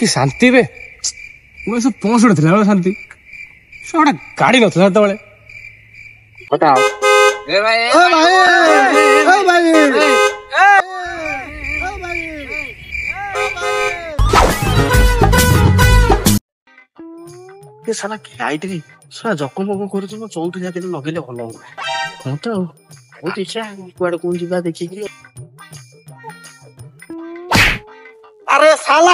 କି ଶାନ୍ତି ବେ ଉଣେଇଶହ ପଞ୍ଚଷଠି ଥିଲା ବେଳେ ଶାନ୍ତି ସେ ଗୋଟେ ଗାଡ଼ି ନଥିଲା ସେତେବେଳେ ସାରା ଲାଇଟ୍ ରେ ସାରା ଜକମ ଫକମ କରୁଛି ମୁଁ ଚଉଠି ଯାକ ଲଗେଇଲେ ଭଲ ହବ ମୁଁ ତ ବହୁତ ଇଚ୍ଛା କୁଆଡେ କୋଉ ଯିବା ଦେଖିକି अरे साला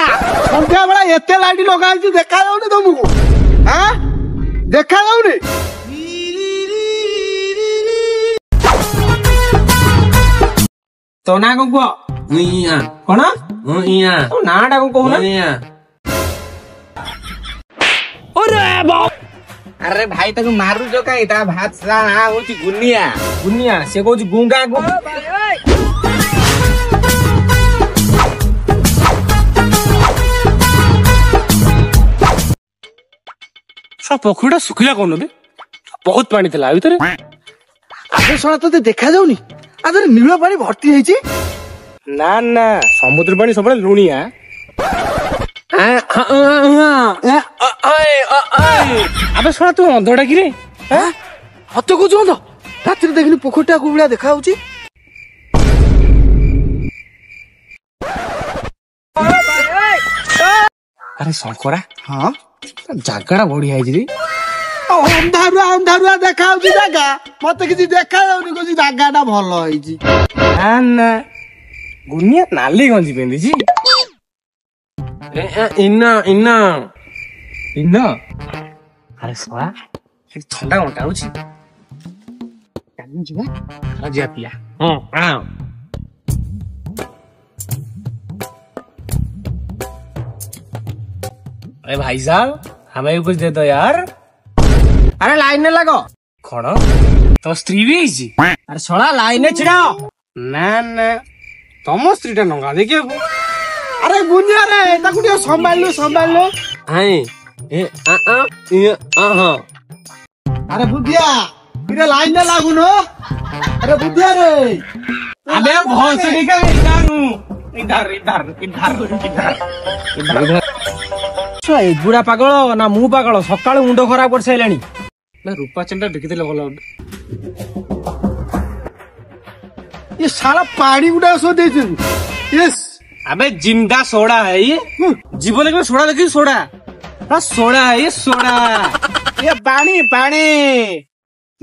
संध्या बड़ा एते लाडी लोग देखा तुमको देखा जाऊ नहीं ತೋನಾ ಗುಗ್ಗೋ ಉಯ್ಯ ಕೊಣ ಉಯ್ಯ ನಾಡ ಗುಗ್ಗೋ ಉಯ್ಯ ಅರೆ अरे भाई तक मारू जो का इता भात सा होची गुनिया गुनिया से कोच गुंगा गु ଶଳା ପୋଖରୀଟା ଶୁଖିଲା କରୁନବେ ବହୁତ ପାଣି ଥିଲା ଆ ଭିତରେ ଶୁଣା ତତେ ଦେଖାଯାଉନି ଆ ଦେହରେ ନୀଳ ପାଣି ଭର୍ତ୍ତି ହେଇଛି ନା ନା ସମୁଦ୍ର ପାଣି ସବୁବେଳେ ଲୁଣିଆ ଆବେ ଶୁଣା ତୁ ଅନ୍ଧ ଡାକିରେ ହଁ ସତ କହୁଛୁ ଅନ୍ଧ ରାତିରେ ଦେଖିଲି ପୋଖରୀଟା କୋଉ ଭଳିଆ ଦେଖାଯାଉଛି ଆରେ ଶଙ୍କରା ହଁ ଜାଗାଟା ବଢିଆ ହେଇଛି ରେ ଅନ୍ଧାରୁଆ ଅନ୍ଧାରୁଆ ଦେଖା ହଉଛି ଜାଗା ମତେ କିଛି ଦେଖା ଯାଉନି କହୁଛି ଜାଗାଟା ଭଲ ହେଇଛି ନା ନା ଗୁନିଆ ନାଲି ଗଞ୍ଜି ପିନ୍ଧିଛି ଇନ ଇନ ଇନ ଆରେ ଶଳା ଥଣ୍ଡା ଘଣ୍ଟା ହଉଛି ଯିବା ଯିବା ପିଲା ହଁ भाई साहब हमें भी कुछ दे दो यार अरे लाइन में लगो खड़ो तो स्त्री भी जी अरे छोड़ा लाइन में छिड़ाओ না না তম স্ত্রীটা নঙ্গা দেখি আরে গুঞ্জা রে তাকে টিকে সম্ভাললো সম্ভাললো হাই এ আ আ ই আ হা আরে বুধিয়া এটা লাইন না লাগুন আরে বুধিয়া রে আবে ভোসড়ি কা ইদারু ইদার ইদার ইদার ইদার ইদার ଏଗୁଡ଼ା ପାଗଳ ନା ମୁଁ ପାଗଳ ସକାଳୁ ମୁଣ୍ଡ ଖରାପ କରିସାରିଲାଣି ନା ରୂପା ଚେନ୍ଟା ବିକିଦେଲେ ଭଲ ये सारा पानी गुड़ा सो दे यस अबे जिंदा सोडा है ये जीवन में सोडा देखिए सोडा हाँ सोडा है ये सोडा ये पानी पानी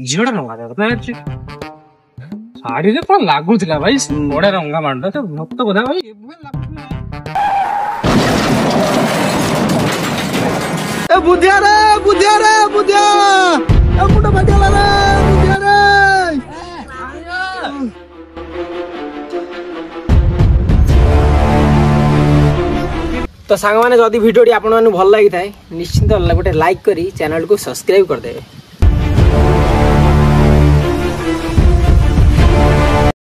जीवड़ा नंगा था पता साड़ी से पूरा लागू थी भाई सोडा रंगा मार रहा था भक्त बता भाई এ বুধিয়া রে বুধিয়া রে বুধিয়া এ মুন্ডা ফাটিয়া রে বুধিয়া রে তো সাংমানে যদি ভিডিওটি আপনার ভাল লাগি থাকে নিশ্চিন্ত গোটে লাইক করি চ্যানেলকে সবসক্রাইব করে